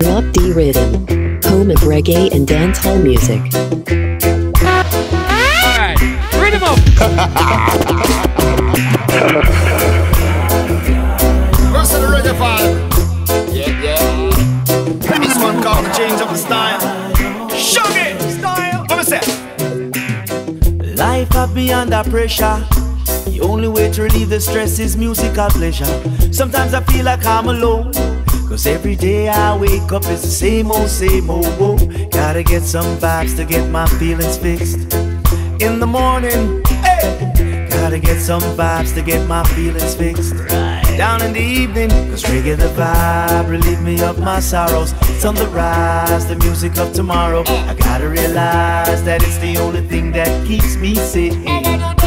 Drop Di Riddim, home of reggae and dancehall music. Alright, rhythm up! First of the reggae vibe. Yeah, yeah. This one called the change of the style. Shaggy style. What was that? Life have me under pressure. The only way to relieve the stress is musical pleasure. Sometimes I feel like I'm alone. Cause every day I wake up it's the same old, same old. Whoa. Gotta get some vibes to get my feelings fixed. In the morning, hey, gotta get some vibes to get my feelings fixed. Down in the evening, cause reggae the vibe, relieve me of my sorrows. It's on the rise, the music of tomorrow. I gotta realize that it's the only thing that keeps me sane.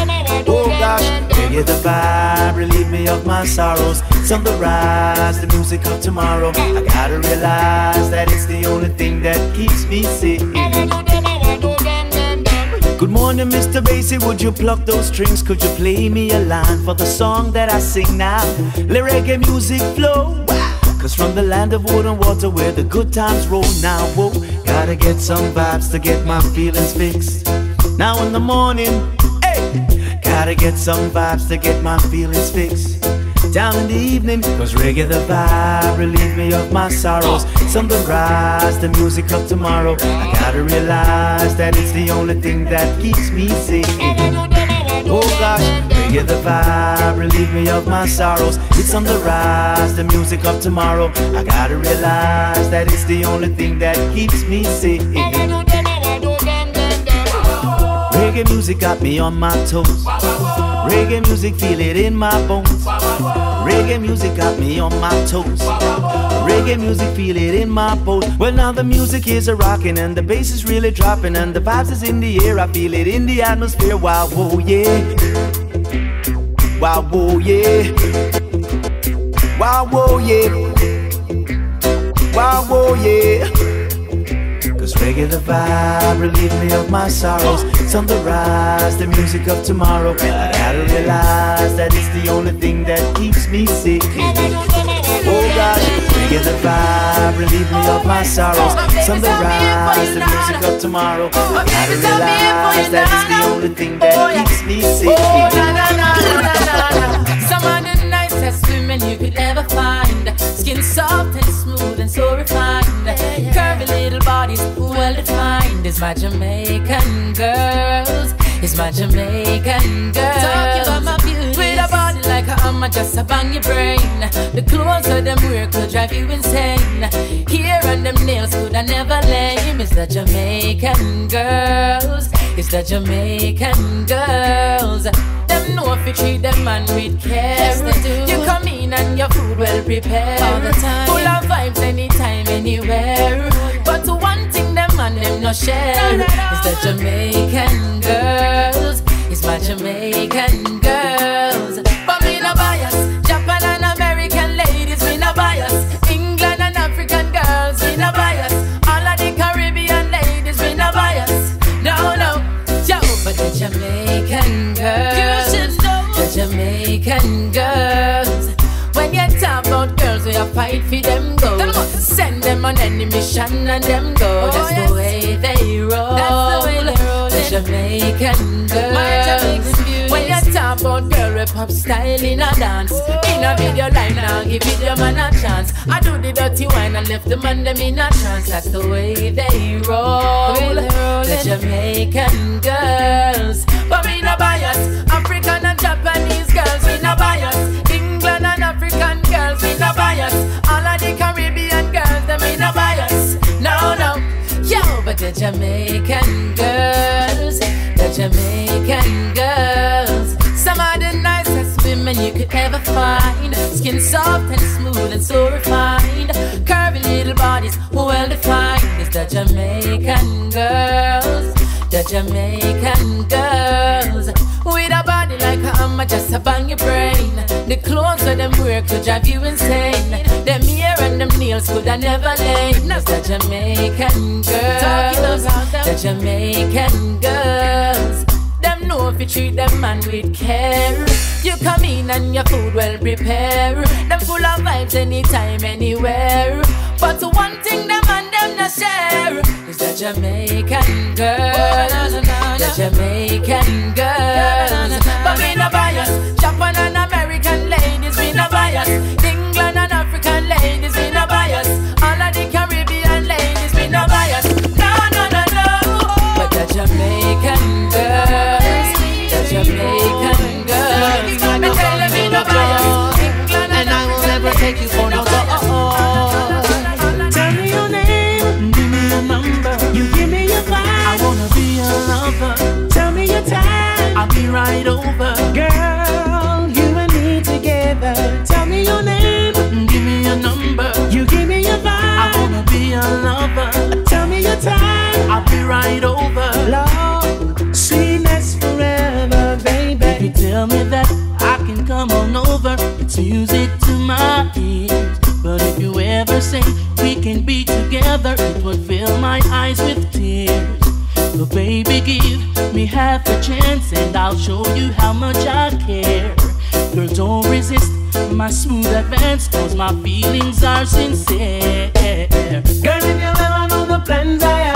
Oh gosh, reggae the vibe, relieve me of my sorrows. It's the rise, the music of tomorrow. I gotta realize that it's the only thing that keeps me sane. Good morning, Mr. Basie. Would you pluck those strings? Could you play me a line for the song that I sing now? Let reggae music flow. Cause from the land of wood and water where the good times roll now, whoa, gotta get some vibes to get my feelings fixed. Now in the morning, hey, gotta get some vibes to get my feelings fixed. Down in the evening, cause reggae the vibe, relieve me of my sorrows. The rise, the music of tomorrow. I gotta realize that it's the only thing that keeps me sane. Oh gosh, reggae the vibe, relieve me of my sorrows. It's on the rise, the music of tomorrow. I gotta realize that it's the only thing that keeps me sane. Reggae music got me on my toes. Reggae music, feel it in my bones. Reggae music got me on my toes. Reggae music, feel it in my bones. Well, now the music is a rocking and the bass is really dropping and the vibes is in the air. I feel it in the atmosphere. Wow, whoa, yeah. Wow, whoa, yeah. Wow, whoa, yeah. Wow, whoa, yeah. Cause reggae the vibe, relieve me of my sorrows. It's the rise, the music of tomorrow. I gotta realize that it's the only thing that keeps me sane. Oh gosh, reggae the vibe, relieve me of my sorrows. It's the rise, the music of tomorrow. I gotta realize that it's the only thing that keeps me sane. Some of the nicest women you. Skin soft and smooth and so refined. Curvy little bodies, well defined. Is my Jamaican girls. Is my Jamaican girls. Talking about my beauty. With a body like a hammer, just a bang your brain. The clothes of them wear could drive you insane. Hair and them nails could I never lame. It's the Jamaican girls. It's the Jamaican girls. Them know if you treat them man with care. Yes. You come in and your food well prepared. All the time. Full of vibes anytime, anywhere. But one thing them man them no share. It's the Jamaican girls. It's my Jamaican girls. But me no bias. Japan and American ladies, me no bias. England and African girls, me no bias. All of the Caribbean ladies, me no bias. No, no. Yo, but the Jamaican girls. The Jamaican girls. We a fight for them goals. Send them on any mission and them go. Oh, That's the way they roll. That's the way they roll. The Jamaican girls. My Jamaican beauties. When you talk about girl, we pop style in a dance. In a video line now, give it your man a chance. I do the dirty wine and left the man them in a trance. That's the way they roll. The way they roll The. Jamaican girls. But me no bias. African and Japanese girls, me no bias. England and African girls, me no bias. But the Jamaican girls, the Jamaican girls. Some of the nicest women you could ever find. Skin soft and smooth and so refined. Curvy little bodies, well defined. It's the Jamaican girls, the Jamaican girls. With a body like a hammer, just a bang your brain. The clothes of them wear could drive you insane. Them hair and them nails could I never name. No. The Jamaican girls, the Jamaican girls. Them know if you treat them man with care. You come in and your food well prepared. Them full of vibes anytime, anywhere. But one thing them and them not share is the Jamaican girls, the Jamaican girls. But we no bias. make you phone out. Oh, Tell me your name, give me your number. You give me your vibe. I wanna be a lover. Tell me your time, I'll be right over. Girl, you and me together. Tell me your name, give me your number. You give me your vibe. I wanna be a lover. Tell me your time, I'll be right over. Love, sweetness forever, baby. If you tell me that I can come on over. It's music to my ears say we can be together, it would fill my eyes with tears. But baby, give me half a chance and I'll show you how much I care. Girl, don't resist my smooth advance, cause my feelings are sincere. Girl, if you ever know the plans I have.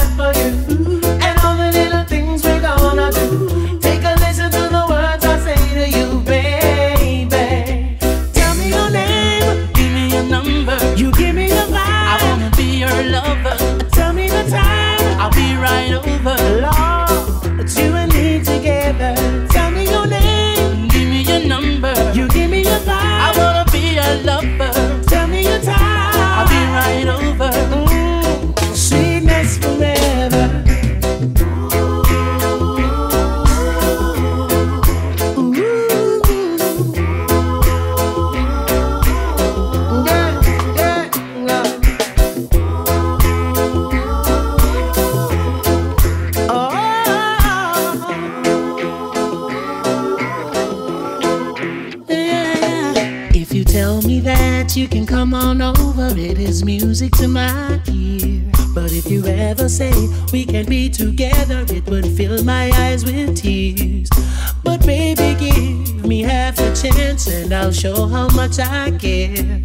much I care.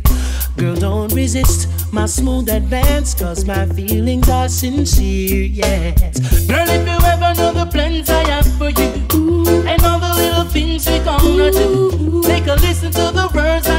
Girl, don't resist my smooth advance, cause my feelings are sincere, yes. Girl, if you ever know the plans I have for you, and all the little things we're gonna do, take a listen to the words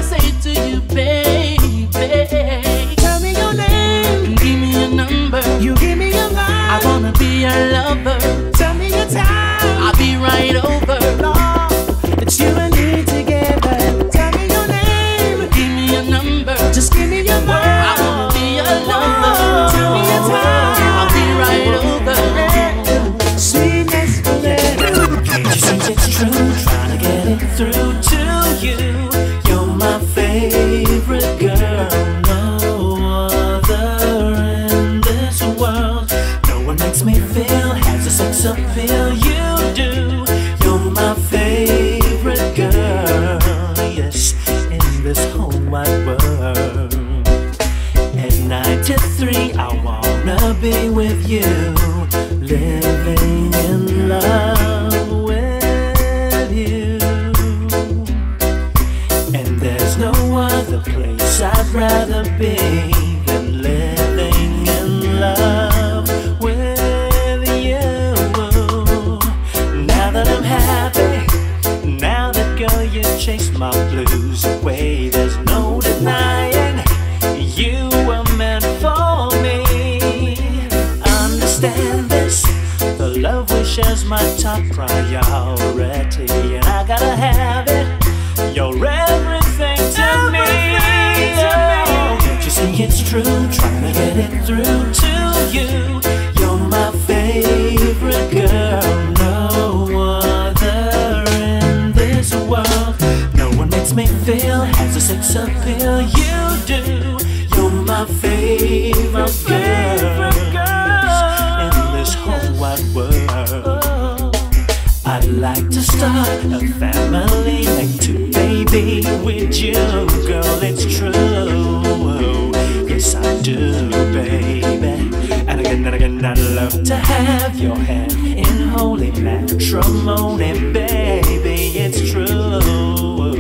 drum on it, baby, it's true. Oh,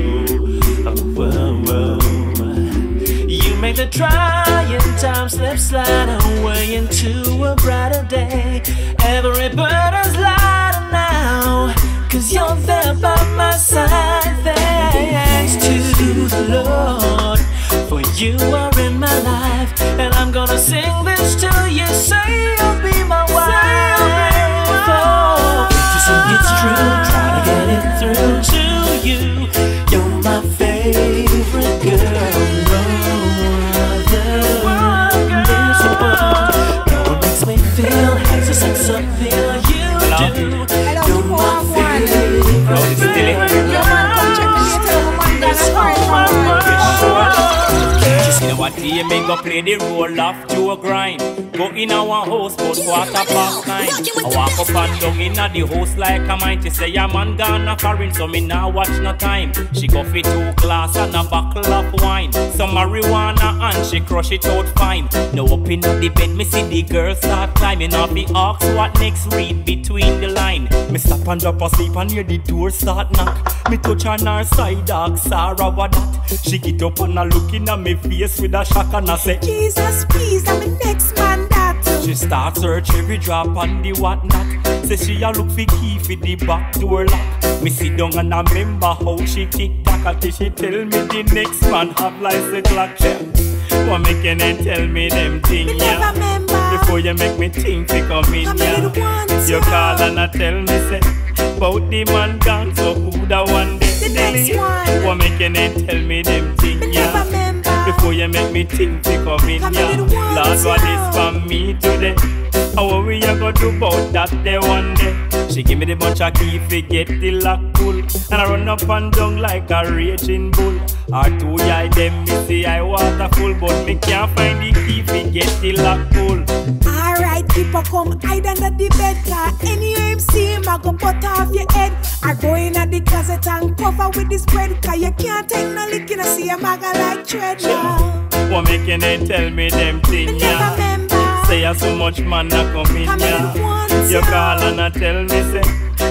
whoa, whoa. You make the trying time slip, slide away into a brighter day. Every burden's lighter now, cause you're there by my side. Thanks to the Lord, for you are in my life, and I'm gonna sing this to through to you. Day me go play the role of Joe Grind. Go in our house about quarter past nine I walk up and down in the house like a mighty Say a man gonna foreign so me now watch no time. She go for two glass and a buckle of wine Some marijuana and she crush it out fine Now up in the bed me see the girl start climbing Off the ox what next read between the line Me stop and drop asleep and hear the door start knock Me touch on her side dog Sarah what that She get up and a looking at me face with a shock and I say Jesus, please, I'm the next man that. she start search every drop on the whatnot. Say she a look for key for the back door lock. Me sit down and I remember how she tick until she tell me the next man have license clock check. What making and tell me them thing yeah. Before you make me think to come in yeah. You call and I tell me say about the man gone so who the one day The next one. What making and tell me them thing yeah. Before you make me think to come in, yeah. Lord, what yeah. is for me today? How we a go do about that day one day? She give me the bunch of key fi get the lock pull. And I run up and down like a raging bull. Or two eye them me see I water full But me can't find the key fi get the lock pull. Alright, people come hide under the bed car Anywhere him see him, I go butt off your head. I go in at the closet and cover with the spread Cause you can't take no licking I see a maga like tread now What making they tell me them thing, yeah Say so much man a come in, once, You call and I tell me say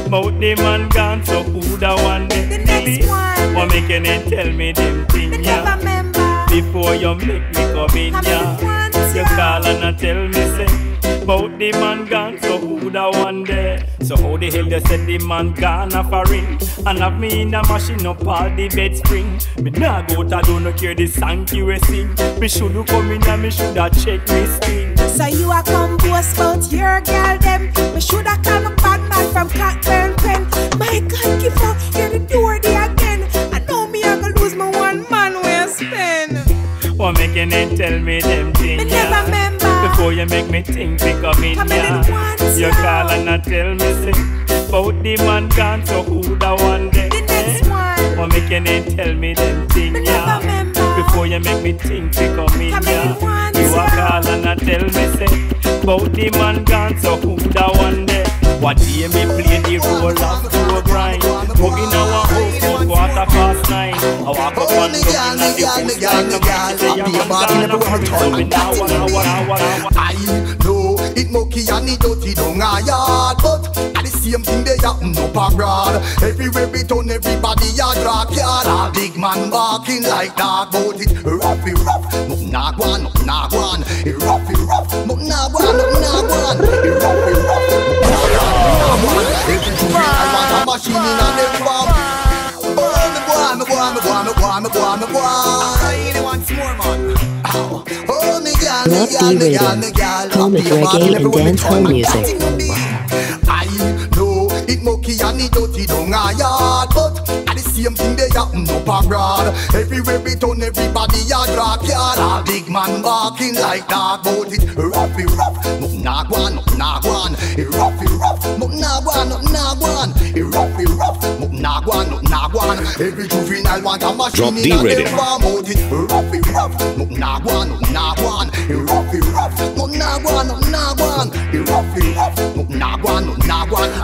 About the man gone, so who da one day The next one. What making they tell me them thing, remember. Before you make me come in, Come in yeah once, You call and I tell me say About the man gone, so who da one day So how the hell they said the man gone off a foreign? And have me in a machine up all the bed spring. Me nah go to do no care the song you sing. Me shoulda come in and me shoulda check me sting So you a come boast about your girl them. Me shoulda call a bad man from Cockburn Pen. My God, give up, you're the door there again. I know me I gonna lose my one man where I spend. What making them tell me them things? Me never remember. Before you make me think we come in, yeah? it once, You call and I tell me say About the man gone, so who the one day The next eh? one. What making them tell me them thing, Me yeah? remember. Before you make me think we come About the man gone, so who da one day What day me play the role of to a grind in our house till quarter past nine. I walk up and me down girl, in the house like girl, a man say me girl. I'm Be a bad gone in every a one so me now wanna I know it mucky and it dirty down a yard But same thing they happen up abroad Everywhere we turn everybody a drop yard. A big man walking like dog But it roughy rough, nothing nah go on, nothing nah go on It roughy rough, nothing nah go on, nothing nah go on It roughy rough, nothing nah go on, nothing nah go on Every juvenile want a machine in a them farm Oh, me boy, me boy, me boy, me boy, me boy, me boy Anyone more man. Ow. Oh, me girl, me Love girl, me girl, D-Rated. me girl Home of Happy about reggae and everyone me dancehall turn and music. Same thing they happen up abroad Everywhere we turn everybody a drop yard. A big man walking like dog But it roughy rough, nothing nah go on, nothing nah go on It roughy rough, nothing nah go on, nothing nah go on It roughy rough, nothing nah go on, nothing nah go on Every juvenile want a machine in a D-Rated. farm out it roughy rough, nothing nah go on, nothing nah go on It roughy rough, nothing nah go on, nothing nah go on It rough, nothing nah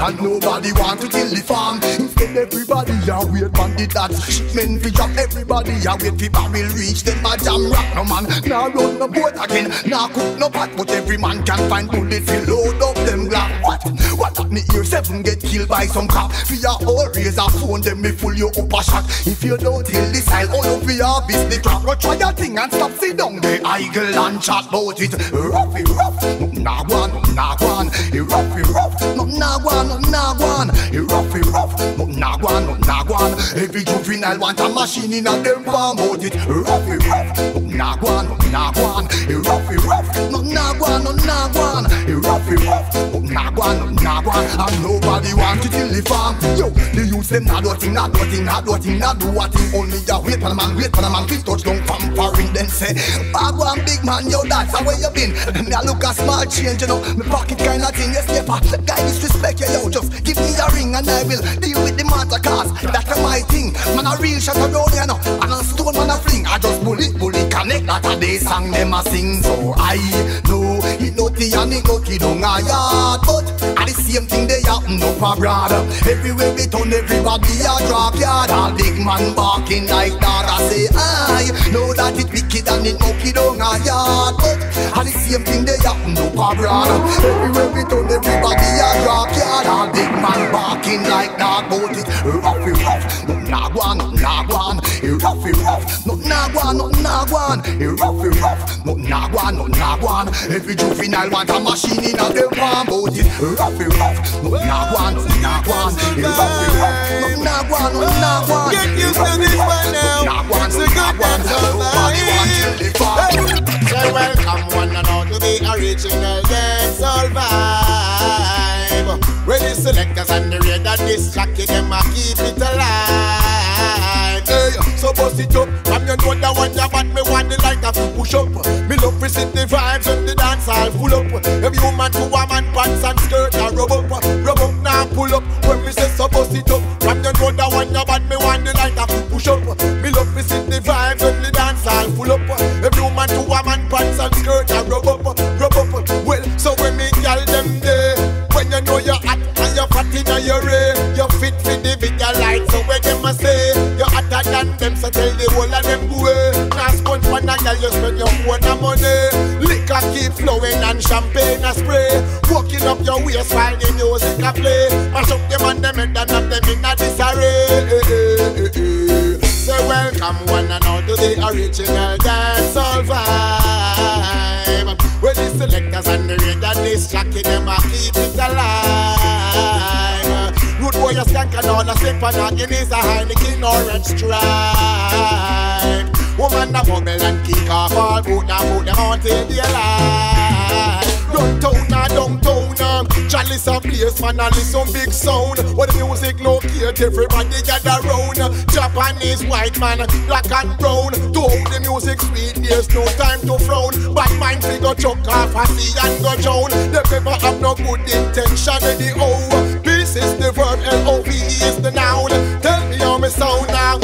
And nobody want to kill the farm. Instead everybody a wait on the that Shipment fi drop. Everybody a wait fi barrel reach Them a jam rock. No man Now run no boat again Now cook no pot. But every man can find bullet fi load up them glock What? What that me hear seven get killed by some cop a whole raise a phone Them me full you up a shot. If you don't heal the style, all of your the crop. Go try your thing and stop sit down the idle and chat about it. Roughy rough, nah one, nah one. Roughy rough, nah one, nah one. Roughy rough, nah nah one. Every juvenile want a machine in a them farm oh, about it. Roughy rough, no nah one, no nah one. Roughy rough, no nah one, no nah one. Roughy rough, no nah nah. And nobody want to kill the farm. Yo, the youths them not do a thing, not do a thing, not do a thing, a. Only ya wait for the man, wait for the man. We touch down from foreign, then say, Bad one, big man, yo, that's how where you been. A look a small change, you know, me pocket kind of thing. Yes, never, guy disrespect you, yo, just give me a ring and I will deal with the matter, cause that's my thing. Man, a real shot around, you know, and a stone man a fling. I just bully, bully, connect that a day song them a sing. So I know it naughty and it go kid on a yard, but at the same thing they happen up abroad. Everywhere we turn, everybody a drop yard. All big man barking like dog. I say I know that it wicked and it monkey down a yard, but at the same thing they happen up abroad. Everywhere we turn, everybody a drop yard. All big man barking like dog, but it roughy rough. No nah one, no nah one. It roughy rough. No nah one, no nah one. It roughy rough. No nah one, no nah one. Every juvenile want a machine in a them farm, but it roughy rough. No nah one, no nah one. It roughy rough. No nah one, no nah one. Get used to this one now. Nah It's a good one. dance all Nobody want to kill the farm. Say welcome one and all to the original disc jockey them a keep it them go away. Now sponge for a gal, you spend your own money. Liquor keep flowing and champagne a spray. Walking up your waist while the music a play. Mash up them and them and have them in a disarray. Say welcome one and all to the original dancehall vibe. Where the selectors and the radar disc jockey them a keep. A skank and all a sip and a Guinness a Heineken orange stripe. Woman a bubble and kick off all boot now put them on till they alive. Downtown or downtown, um, chalice a place, man, and listen big sound. What the music locate, everybody gather round. Japanese, white man, black and brown. To the music sweet, there's no time to frown. Bad mind figure chuck off a sea and go down. They never have no good intention in the O. Peace is the verb, L-O-V-E is the noun. Tell me how me sound now,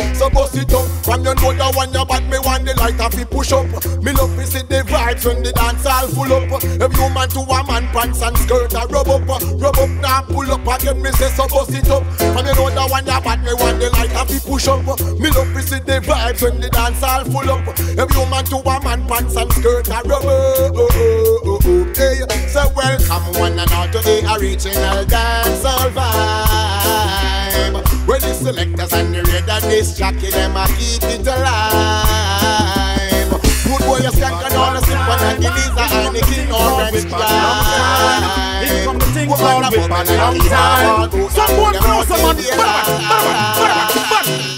it up. From your know the one you but me want the light of it push up. Me love to see the vibes when the dance all full up. Every woman to a man pants and skirt a rub up, rub up now pull up again. Me say so bust it up. From you know the one you but me want the light of it push up. Me love to see the vibes when the dance all full up. Every woman to a man pants and skirt a rub up. Oh, oh, oh, oh. Hey, so welcome one and all to the original dancehall vibe. Where the selectors and the radar disc jockey them a keep it alive. Good boy, you skank and all the sip and a Guinness a Heineken orange Here come the thing Woman a bad and long kick time. off all boot Some now boy put them know on some till man. they Bad, bad, bad, bad,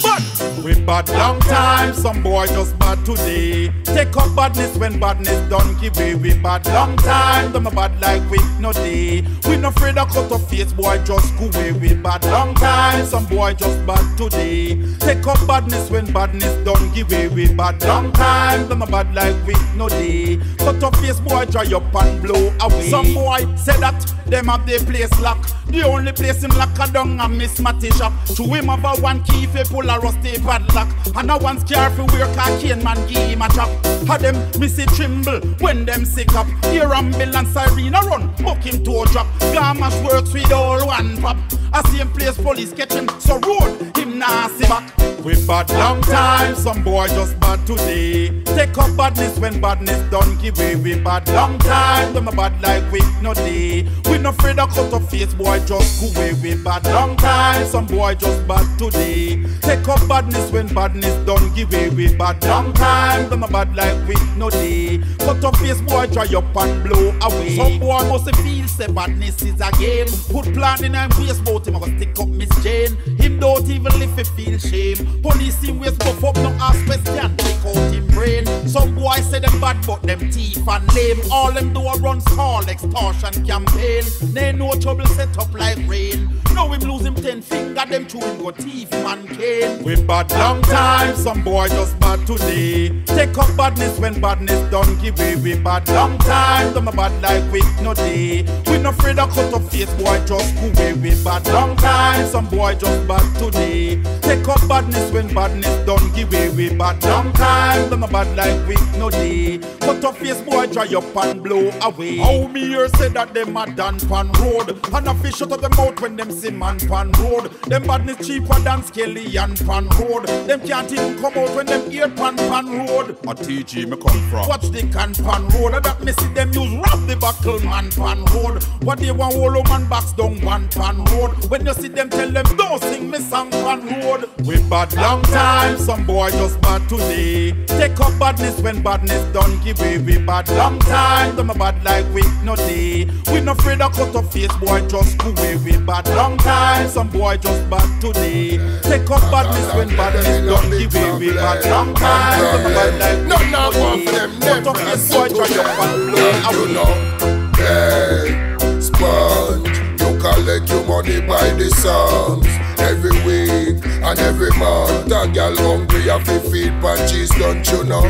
With bad long time, some boy just bad today. Take up badness when badness done give way. We bad long time, them a bad like we no day. We no afraid of cut off face, boy just go away. We bad long time, some boy just bad today. Take up badness when badness done give way. We bad long time, them a bad like we no day. Cut off face, boy dry up and blow away. Some boy say that them have their place lock. The only place him lock a down a Miss Matty shop. To him have a one key fi pull a rusty padlock. And a one scare fi wear car cane man give him a chop. Had them missy tremble when them sick up. Hear ambulance siren a run, buck him to a drop. Gamash works with all one pop. A same place police catch him, so road him nah see back. We bad long time, some boy just bad today. Take up badness when badness done give way. We bad long time, them a bad like we no day. We no afraid of cut off face, boy just go away. We bad long time, some boy just bad today. Take up badness when badness done give way. We bad long time, them a bad like we no day. Cut off face, boy dry up and blow away. Some boy must feel say badness is a game. Put plan in and waste bout him, I go stick up Miss Jane. Him don't even if he feel shame. Police him waste buff up, no ask question, take out him brain. Some boy say them bad, but them thief and lame. All them do a run call extortion campaign. They no trouble set up like rain. Now him lose him ten finger, them chewing go thief man cane. We bad long time, some boy just bad today. Take up badness when badness done give way. We bad long time, them a bad like we no day. We no afraid of cut up face, boy just go away. We bad long time, some boy just bad today. Take up badness when badness done give way. We bad long time, them a bad like we no day. Cut up face, boy dry up and blow away. How me hear say that them a done pan road, and a fish shut up them mouth when them see man pan road. Them badness cheaper than Skelly and pan road. Them can't even come out when them hear pan pan road. A TG me come from. Watch the can pan road, and that me see them use rob the buckle man pan road. What they want hollow man backs down one pan road. When you see them tell them don't sing me song pan road. We bad long time, some boy just bad today. Take up badness when badness done give way. We bad long time, them a bad like we no day. We no afraid of cut off face, boy just go away. We bad long time, some boy just bad today. Take up badness when badness done give way. We bad long time, them a bad like None no one for them, Cut off face, boy try up and blow You know, hey, sponge. You collect your money by the songs every week and every month. A girl hungry have to feed punches, don't you know?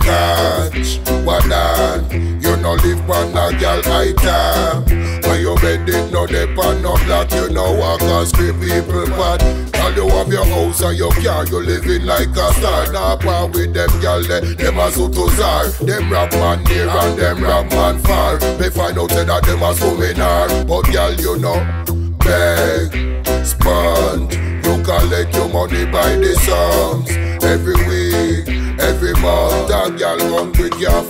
Catch what that? You no live on a girl item. When you bed it no dep on no block, you know walk and scream people bad. All you have your house and your car, you living like a star. Now part with them girl, they, them a so to czar. Them rap man near and them rap man far. They find out that them a hard, but girl you know, beg, sponge. You collect your money by the songs every week, every month. A girl hungry, girl,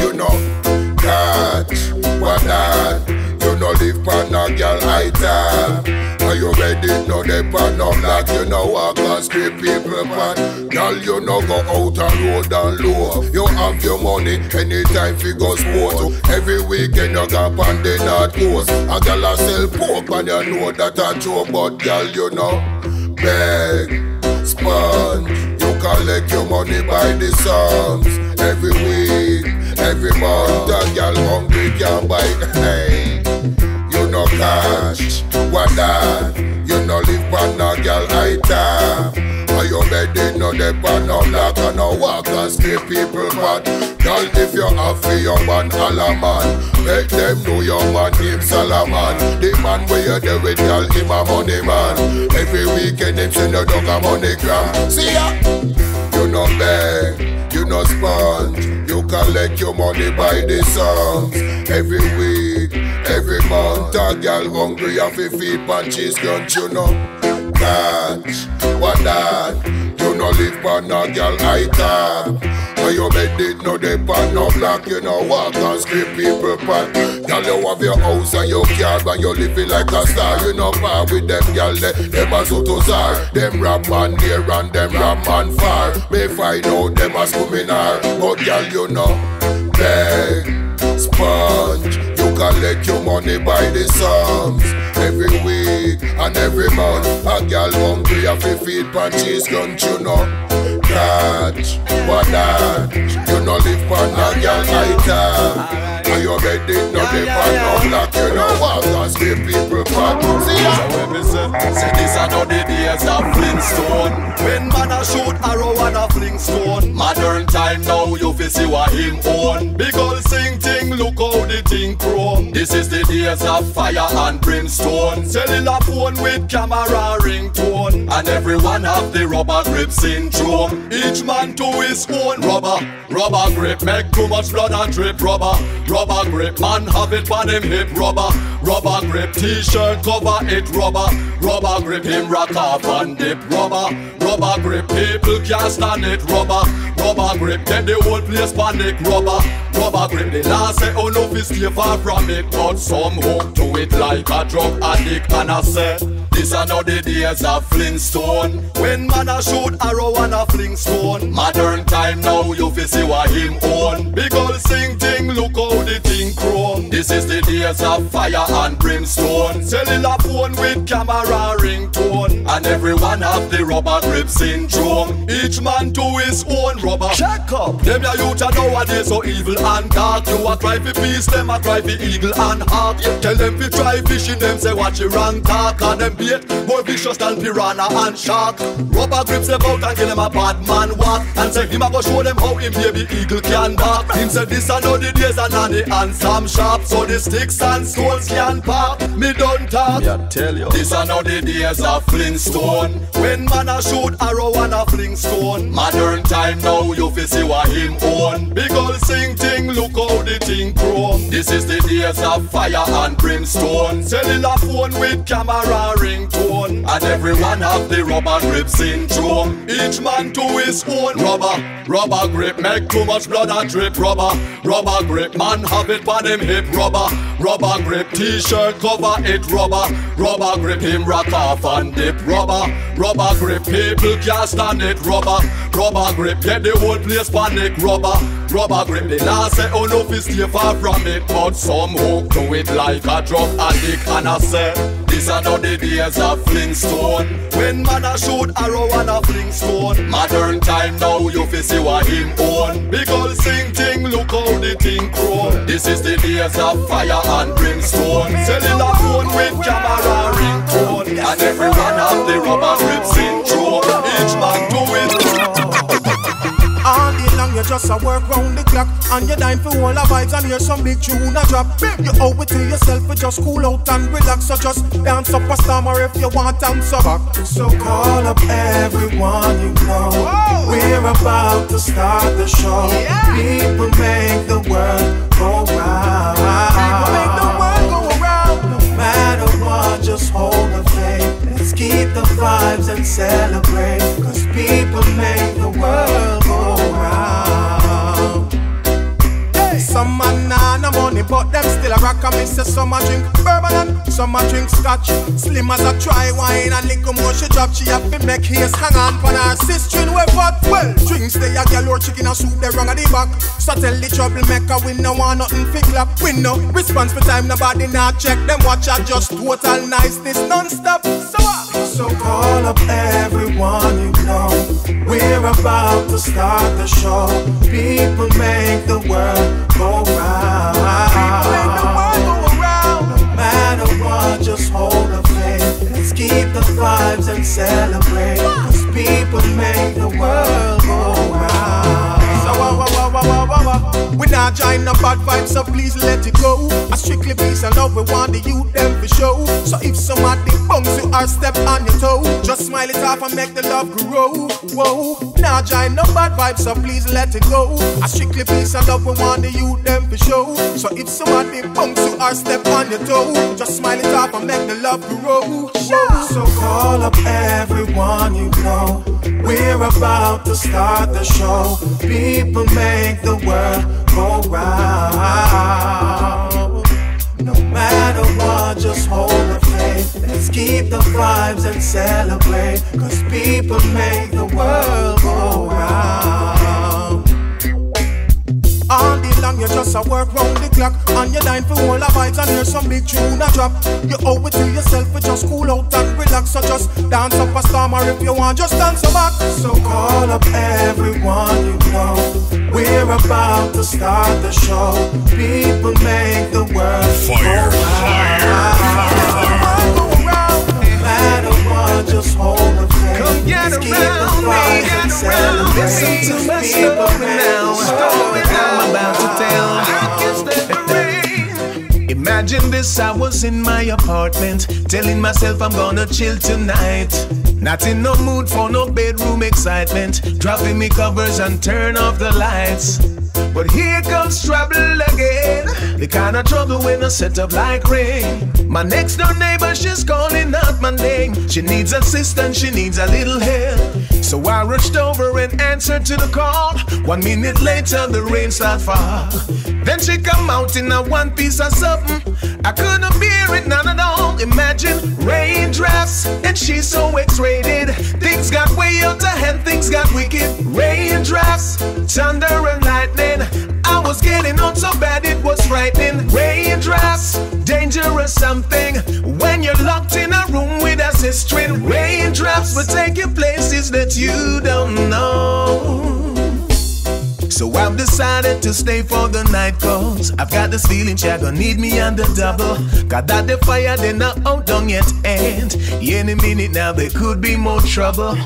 you know, catch what that. You no live on a girl item. And you ready no dep on no black. You no walk and scrape people pan. Girl, you no go out and road and low. You have your money anytime fi go sport. Every weekend you go on the north coast. A girl a sell pork and you know that a joke. But girl, you know, beg, sponge. You collect your money by the songs every week, every month. A girl hungry can buy. Hey, you no cash, that? You no live on a girl item. And you bed no dep on no black and no walk and scrape people bad. Girl, if you have for your man, holla man. Make them know your man name Salaman. The man where you there with, girl, him a money man. Every weekend him send you down a MoneyGram. See ya. You no beg, you no sponge. You collect your money by the songs. Every week, a girl hungry and fi feed punches, don't you know? Catch, what that? You no live on a girl item. When you bed it, no dey pan no black, you know walk and scrape people pan. Girl, you have your house and your car, and you living like a star. You know par with them, girl, they, them a so to czar. Them rap man near and them rap man far. May find out them a swimming hard, but girl, you know, beg, sponge. You collect your money by the songs every week and every month. A girl hungry, have to feed punches, don't you know? Catch what that? You no live on a girl item. And you bed it, no live on no black. You know what? And scrape people back. See ya. So when me say, say this are not the days of Flintstone When man a shoot arrow and a fling stone Modern time now you fi see what him own Big ol' sing ting look how the thing chrome This is the days of fire and brimstone. Cellular phone with camera ringtone. And everyone have the rubber grip syndrome. Each man to his own rubber. Rubber grip make too much blood and drip. Rubber, rubber grip man have it on him hip. Rubber, rubber grip t-shirt cover it. Rubber, rubber grip him rock off and dip. Rubber, rubber grip people can't stand it. Rubber, rubber grip get the whole place panic. Rubber, rubber grip the last say oh no stay far from it. But some hook to it like a drug addict and I say. This are now the days of Flintstone When man a shoot arrow and a fling stone Modern time now you fi see what him own Big ol' sing ting look how the thing chrome This is the days of fire and brimstone. Cellular phone with camera ringtone. And everyone have the rubber grip syndrome Each man to his own rubber. Check up. Them ya youth a nowadays so evil and dark. You a cry for peace, them a cry for eagle and hawk Tell them fi try fishing, them say watch your wrong talk. And them bait more vicious than piranha and shark. Rubber grips them out and kill them a bad man walk. And say him a go show them how him baby eagle can bark. Him say this a know the days of Nanny and Sam Sharpe So the sticks and stones can park Me don't talk Me I tell you. This a know the days of Flintstone. When man a shoot arrow and a fling stone Modern time now you fi see what him own. Big ol' sing ting look how the thing chrome. This is the days of fire and brimstone. Cellular phone with camera ringtone. And everyone have the rubber grip syndrome Each man to his own. Rubber Rubber grip make too much blood a drip. Rubber Rubber grip man have it on him hip rubber. Rubber grip t-shirt cover it rubber. Rubber grip him rock off and dip rubber. Rubber grip people can't stand it rubber. Rubber grip get the whole place panic rubber. Rubber grip the last say oh no fi stay far from it. But some hook to it like a drug addict and I say This are not the days of Flintstone. When man a shoot arrow and a fling stone Modern time now you fi see what him own. Big ol' sing ting look how the thing chrome This is the days of fire and brimstone. Cellular phone with camera ringtone. And everyone have the rubber grip syndrome Each man do it you just a work round the clock. And you dine for all the vibes and hear some big tune a drop. You owe it to yourself to just cool out and relax. So just dance up a storm or if you want answer back So call up everyone you know. We're about to start the show. People make the world go round. People make the world go around No matter what, just hold the faith. Let's keep the vibes and celebrate. Cause people make the world go round money but them still a rock I say some a drink bourbon some a drink scotch. Slim as a try wine and little more she drop. She have to make haste hang on for her sister. We what Well, drinks they a girl or chicken and soup they wrong at the back. So tell the troublemaker we no want nothing fi clap. We no response for time nobody not check. Them watch I just total niceness non-stop. So? So call up everyone you know. We're about to start the show. People make the world go round. People make the world go around. No matter what, just hold the faith. Let's keep the vibes and celebrate. Cause people make the world go round. So wah, wah, wah. We not join no bad vibes, so please let it go. I strictly peace and love, we want the youth them for show. So if somebody bumps you or step on your toe, just smile it off and make the love grow. Whoa, not join no bad vibes, so please let it go. I strictly peace and love, we want the youth them for show. So if somebody bumps you or step on your toe, just smile it off and make the love grow. Whoa. So call up everyone you know. We're about to start the show. People make the world go round. No matter what, just hold the faith. Let's keep the vibes and celebrate. Cause people make the world go round. You just a work round the clock And you dine for all the vibes and hear some big tune a drop You owe it to yourself to just cool out and relax So just dance up a storm or if you want just dance a back So call up everyone you know We're about to start the show People make the world fire. Go around. No just hold the faith Let's keep the vibes and celebrate Listen to my story now, story I'm about to tell. Imagine Imagine this, I was in my apartment, telling myself I'm gonna chill tonight. Not in no mood for no bedroom excitement, dropping me covers and turn off the lights. But here comes trouble again. The kind of trouble when I set up like rain. My next door neighbor, she's calling out She needs assistance, she needs a little help. So I rushed over and answered to the call. One minute later, the rain started fall. Then she come out in a one piece of something. I couldn't bear it, none at all. Imagine rain raindrops, and she's so X-rated. Things got way out of hand, things got wicked. Raindrops, thunder and lightning. I was getting on so bad it was frightening. Raindrops, dangerous something. When you're locked in a room with a sister, raindrops will take you places that you don't know. So I've decided to stay for the night cause I've got this feeling she gonna need me on the double Got that the fire they not out done yet and any minute now there could be more trouble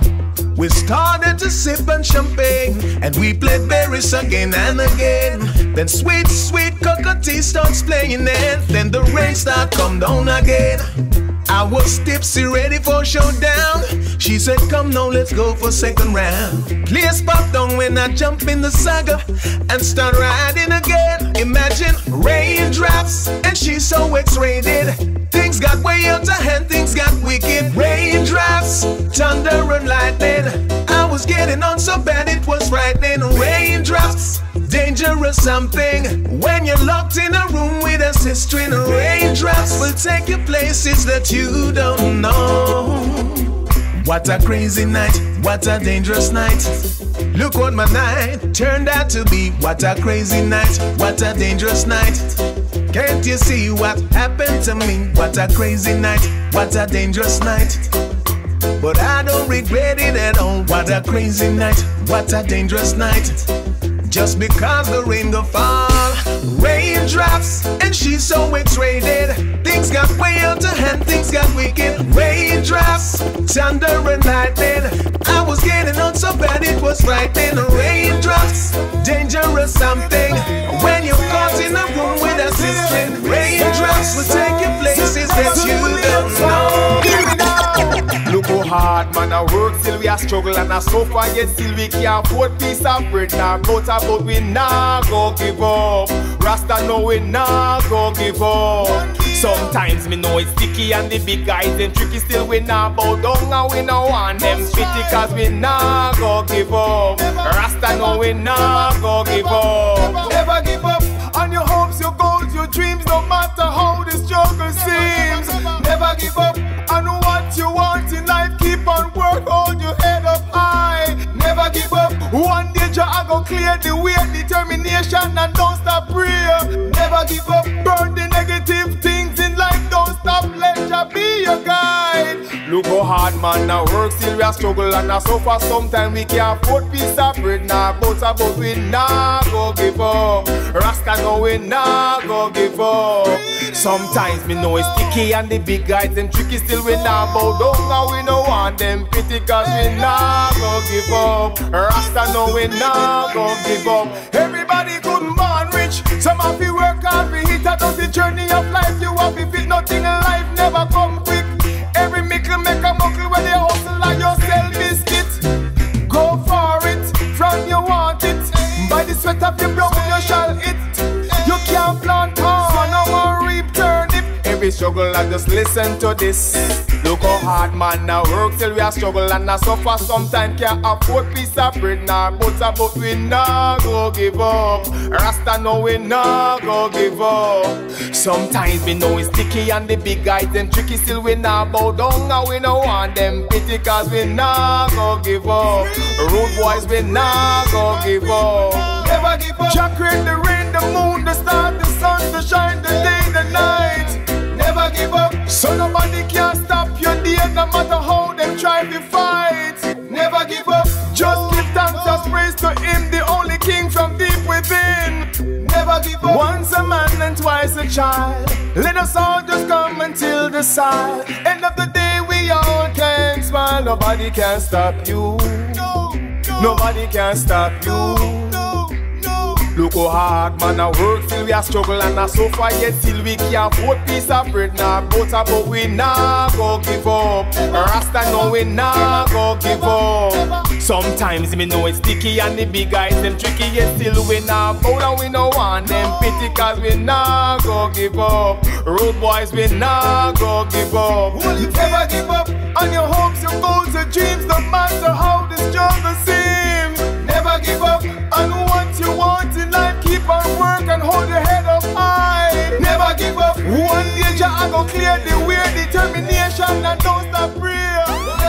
we started to sip on champagne and we played berries again and again. Then sweet, sweet cocoa tea starts playing and then the rain start come down again. I was tipsy, ready for showdown. She said, Come now, let's go for second round. Clear spot down when I jump in the saga and start riding again. Imagine raindrops, and she's so X-rated. Things got way out of hand, things got wicked. Raindrops, thunder and lightning. Was getting on so bad it was frightening. Raindrops, dangerous something. When you're locked in a room with a sister, in raindrops will take you places that you don't know. What a crazy night, what a dangerous night. Look what my night turned out to be. What a crazy night, what a dangerous night. Can't you see what happened to me? What a crazy night, what a dangerous night. But I don't regret it at all. What a crazy night, what a dangerous night. Just because the rain go fall, raindrops, and she's so X-rated. Things got way out of hand, things got wicked. Raindrops, thunder and lightning. I was getting on so bad it was frightening. Raindrops, dangerous something. When you're caught in a room with a sister, raindrops hard man I work till we a struggle and a suffer yet still we can't afford piece of bread. Now butter but we nah go give up. Rasta know we nah go give up. Sometimes me know it's sticky and the big guys them tricky still we nah bow down and we no want them pity cause we nah go give up. Rasta know we nah go give up. Never give up on your hopes, your goals, your dreams no matter how the struggle seems. Never give up on work hold your head up high. Never give up. One day Jah go clear the way determination and don't stop prayer. Never give up. Burn the negative things in life. Don't stop. Let Jah be your guide Look how hard man now work still we a struggle and a suffer. Sometimes we can't afford piece of bread now butter but we nah go give up. Rasta know we nah go give up. Sometimes me know it's sticky and the big guys them tricky still we nah bow down and we no want them pity cause we nah go give up. Rasta know we nah go give up. Everybody good man rich Some to work hard to hit a the journey of life. You have to fit nothing in life never come I just listen to this. Look how hard man now work till we a struggle and a suffer. Sometimes can't afford piece of bread nor butter But we nah go give up. Rasta know we nah go give up. Sometimes we know it's sticky and the big guys them tricky. Still we nah bow down and we no want them pity Cause we nah go give up. Rude boys we nah go give up. Never give up. Create the rain, the moon, the star, the sun, the shine, the day, the night Never give up. So nobody can stop your day No matter how them try to fight Never give up. Just give thanks, just praise to him The only king from deep within. Never give up. Once a man and twice a child Let us all just come until the side. End of the day we all can smile. Nobody can stop you. Nobody can stop you Look how hard man a work till we a struggle and a suffer yet till we can't afford piece of bread now butter but we nah go give up. Rasta know we nah go give up. Sometimes me know it's sticky and the big guys them tricky yet still we nah bow down we no want them pity cause we nah go give up. Road boys we nah go give up. Will you Never give up on your hopes, your goals, your dreams, no matter how the struggle seems. Never give up on what you want. Keep on work and hold your head up high. Never give up. One day I go clear the way, determination and don't stop praying.